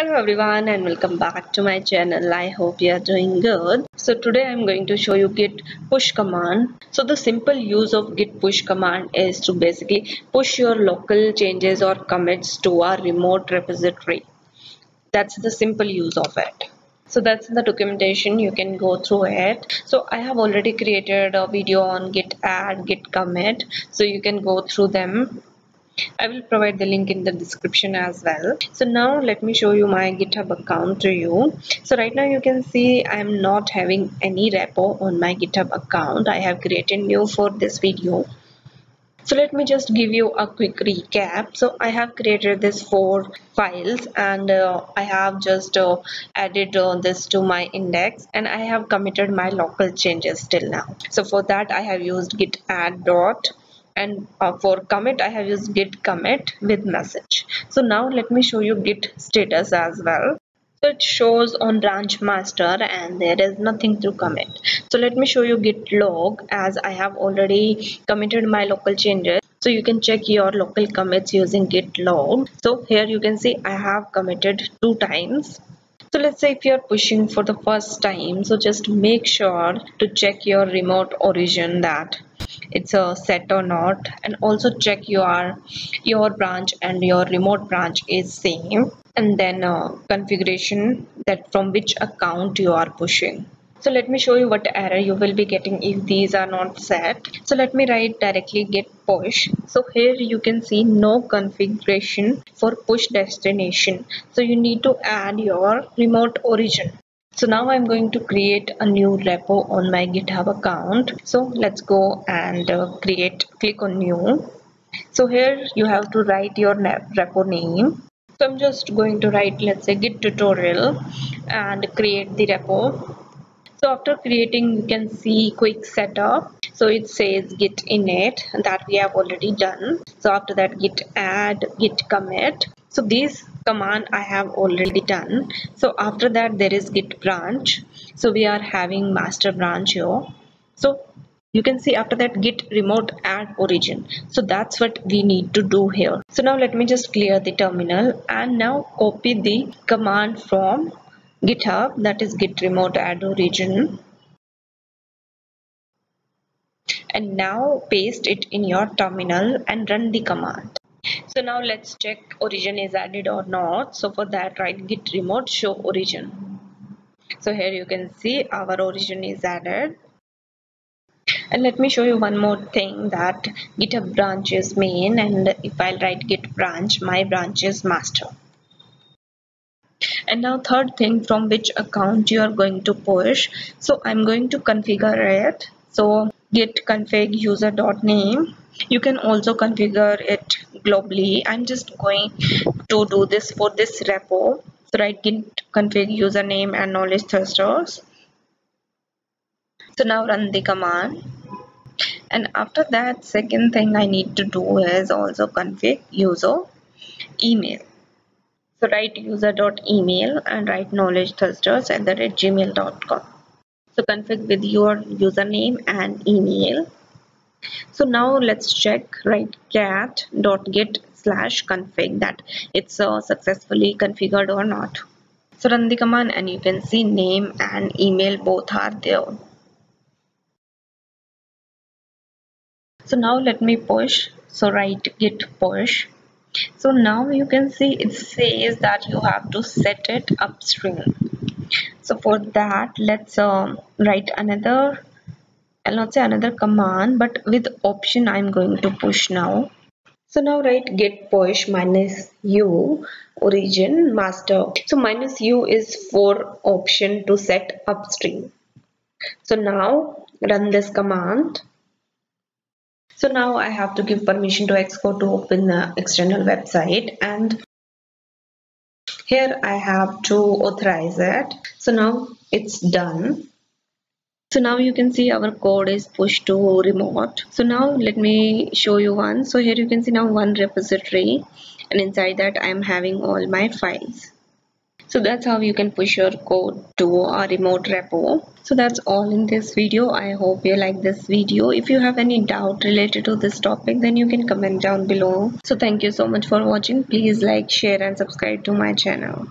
Hello everyone and welcome back to my channel. I hope you are doing good. So today I'm going to show you git push command. So the simple use of git push command is to basically push your local changes or commits to a remote repository. That's the simple use of it. So that's the documentation you can go through it. So I have already created a video on git add git commit so you can go through them I will provide the link in the description as well. So now let me show you my GitHub account to you. So right now you can see I'm not having any repo on my GitHub account. I have created new for this video. So let me just give you a quick recap. So I have created this four files and uh, I have just uh, added uh, this to my index and I have committed my local changes till now. So for that I have used git add dot and uh, for commit I have used git commit with message. So now let me show you git status as well. So it shows on branch master and there is nothing to commit. So let me show you git log as I have already committed my local changes. So you can check your local commits using git log. So here you can see I have committed two times so let's say if you're pushing for the first time so just make sure to check your remote origin that it's a set or not. And also check your your branch and your remote branch is same. And then uh, configuration that from which account you are pushing. So let me show you what error you will be getting if these are not set. So let me write directly git push. So here you can see no configuration for push destination. So you need to add your remote origin so now i'm going to create a new repo on my github account. So let's go and uh, create click on new. So here you have to write your repo name. So i'm just going to write let's say git tutorial and create the repo. So after creating you can see quick setup. So it says git init that we have already done. So after that git add git commit. So these command I have already done. So after that there is git branch. So we are having master branch here. So you can see after that git remote add origin. So that's what we need to do here. So now let me just clear the terminal and now copy the command from github that is git remote add origin. And now paste it in your terminal and run the command so now let's check origin is added or not. So for that write git remote show origin. So here you can see our origin is added. And let me show you one more thing that github branch is main and if i'll write git branch my branch is master. And now third thing from which account you are going to push. So i'm going to configure it. So git config user name. You can also configure it globally. I'm just going to do this for this repo so write git config username and knowledge thrusters so now run the command. And after that second thing i need to do is also config user email. So write user dot email and write knowledge thrusters at the gmail.com so config with your username and email so now let's check right cat dot git slash config that it's uh, successfully configured or not. So run the command and you can see name and email both are there. So now let me push. So write git push. So now you can see it says that you have to set it upstream. So for that let's um, write another I'll not say another command but with option I'm going to push now. So now write git push minus u origin master. So minus u is for option to set upstream. So now run this command. So now I have to give permission to Xcode to open the external website and here I have to authorize it. So now it's done so now you can see our code is pushed to remote. So now let me show you one. So here you can see now one repository and inside that I am having all my files. So that's how you can push your code to a remote repo. So that's all in this video. I hope you like this video. If you have any doubt related to this topic then you can comment down below. So thank you so much for watching. Please like share and subscribe to my channel